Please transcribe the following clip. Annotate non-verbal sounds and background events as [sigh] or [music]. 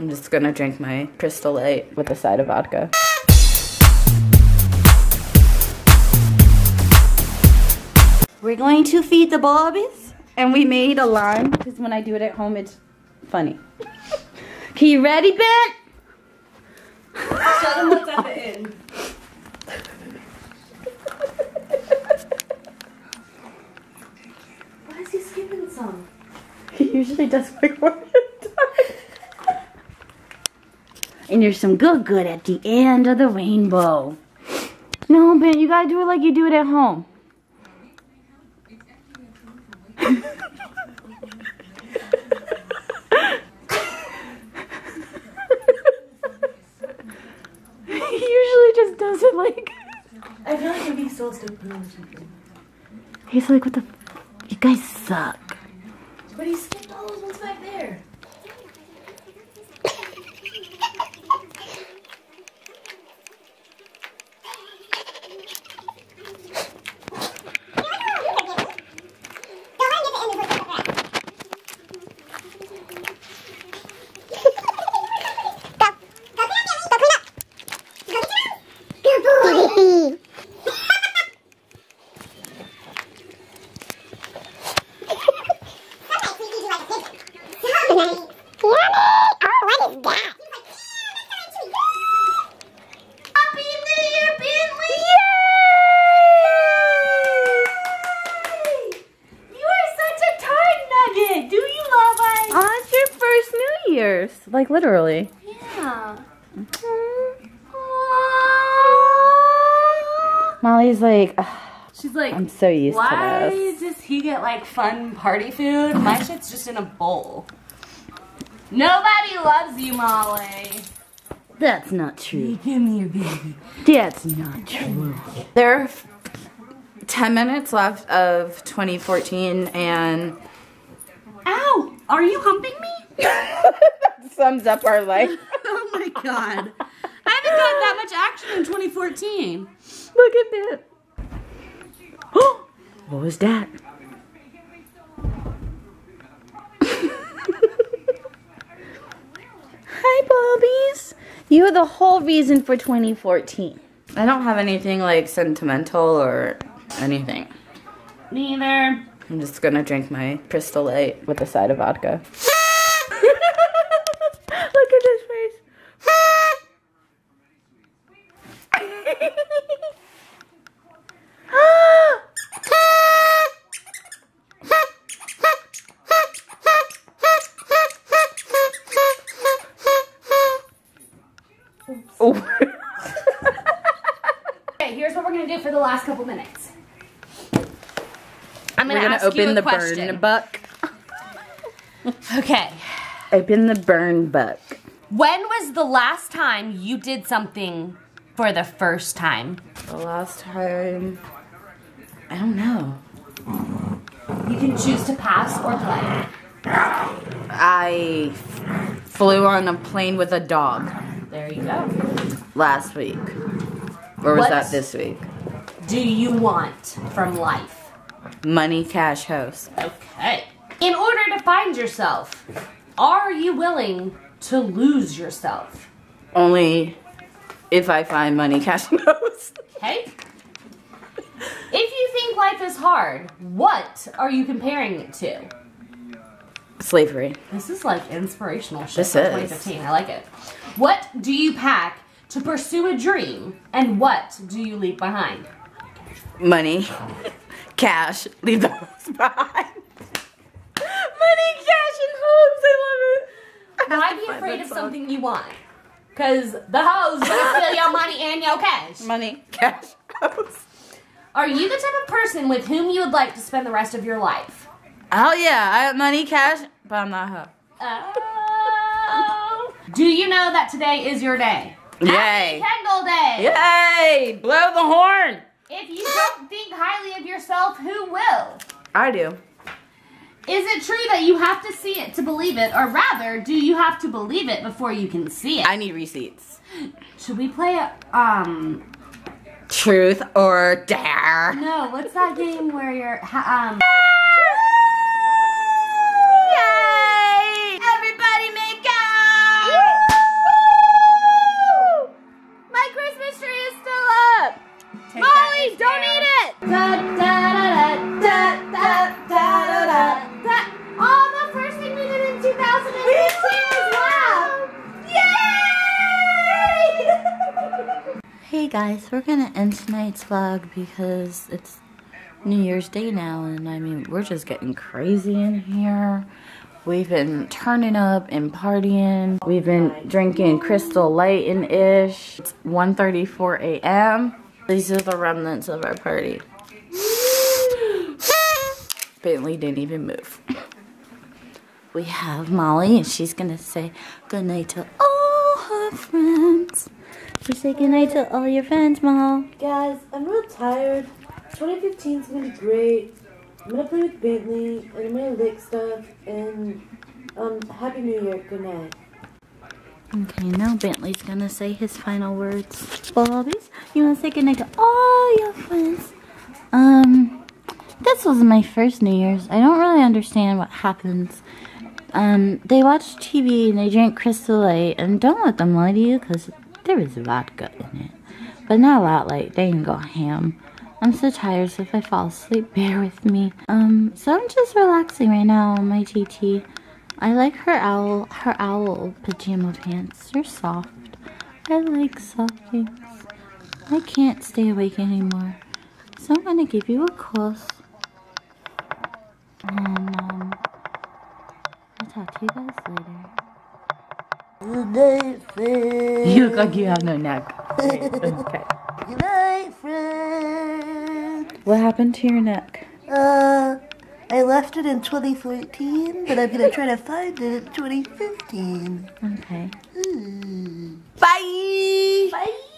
I'm just gonna drink my Crystal Light with a side of vodka. We're going to feed the bobbies, and we made a line because when I do it at home, it's funny. [laughs] Can you ready, Ben? Show them what's at the end. Why is he skipping some? He usually does one at a time. And there's some good good at the end of the rainbow. No, Ben, you gotta do it like you do it at home. [laughs] he usually just does it like. I feel like I'm being so stupid or something. He's like, what the. You guys suck. But he skipped all those ones back there. Happy New Year, Bentley! You are such a tart nugget. Do you love us? Oh, it's your first New Like, literally. Yeah. Molly's like, She's like, I'm so used to this. Why does he get like fun party food? My shit's just in a bowl. Nobody loves you, Molly. That's not true. Give me your baby. That's not true. There are 10 minutes left of 2014 and Ow! Are you humping me? [laughs] sums up our life. [laughs] oh my god. I haven't got that much action in 2014. Look at that. [gasps] what was that? [laughs] Hi, Bobbies. You are the whole reason for 2014. I don't have anything like sentimental or anything. Neither. I'm just gonna drink my Crystal Light with a side of vodka. Look at his face. oh. Okay, here's what we're gonna do for the last couple minutes. I'm We're gonna, gonna ask you open a the question. burn buck. [laughs] Okay. Open the burn buck. When was the last time you did something for the first time? The last time, I don't know. You can choose to pass or play. I flew on a plane with a dog There you go. last week. Or was What? that this week? Do you want from life? Money, cash, house. Okay. In order to find yourself, are you willing to lose yourself? Only if I find money, cash, and house. Okay? If you think life is hard, what are you comparing it to? Slavery. This is like inspirational shit This is. 2015. I like it. What do you pack to pursue a dream, and what do you leave behind? Money, cash, leave the house behind. money, cash, and house. I love it. I Why be afraid of song. something you want? Cause the hoes gonna steal your money and your cash. Money, cash, house. Are you the type of person with whom you would like to spend the rest of your life? Oh yeah, I have money, cash, but I'm not her. Oh. Do you know that today is your day? Yay! Kendall Day. Yay! Blow the horn. If you don't think highly of yourself, who will? I do. Is it true that you have to see it to believe it, or rather, do you have to believe it before you can see it? I need receipts. Should we play a, um, Truth or dare? no, what's that game where you're, um, please don't eat it. Da, da, da, the first thing we did in Yay! [laughs] hey guys, we're gonna end tonight's vlog because it's New Year's Day now, and I mean, we're just getting crazy in here. We've been turning up and partying. We've been drinking Crystal Light and ish. It's 1.34 a.m. These are the remnants of our party. [gasps] Bentley didn't even move. We have Molly, and she's gonna say goodnight to all her friends. You say goodnight to all your friends, Mom. Guys, I'm real tired. 2015 is gonna be great. I'm gonna play with Bentley and I'm gonna lick stuff and um Happy New Year. Good night. Okay, now Bentley's gonna say his final words. Bobbies, you wanna say goodnight to all your friends? Um, this was my first New Year's. I don't really understand what happens. Um, they watch TV and they drink Crystal Light, and don't let them lie to you, because there is vodka in it. But not a lot, like, they can go ham. I'm so tired, so if I fall asleep, [laughs] bear with me. Um, so I'm just relaxing right now on my TT. I like her owl, her owl pajama pants. They're soft. I like soft things. I can't stay awake anymore. So I'm gonna give you a kiss. And, um, I'll talk to you guys later. Good night, friend. You look like you have no neck. okay. [laughs] Good night, friend. What happened to your neck? Uh, I left it in 2013, but I'm gonna try to find it in 2015. Okay. Mm. Bye! Bye!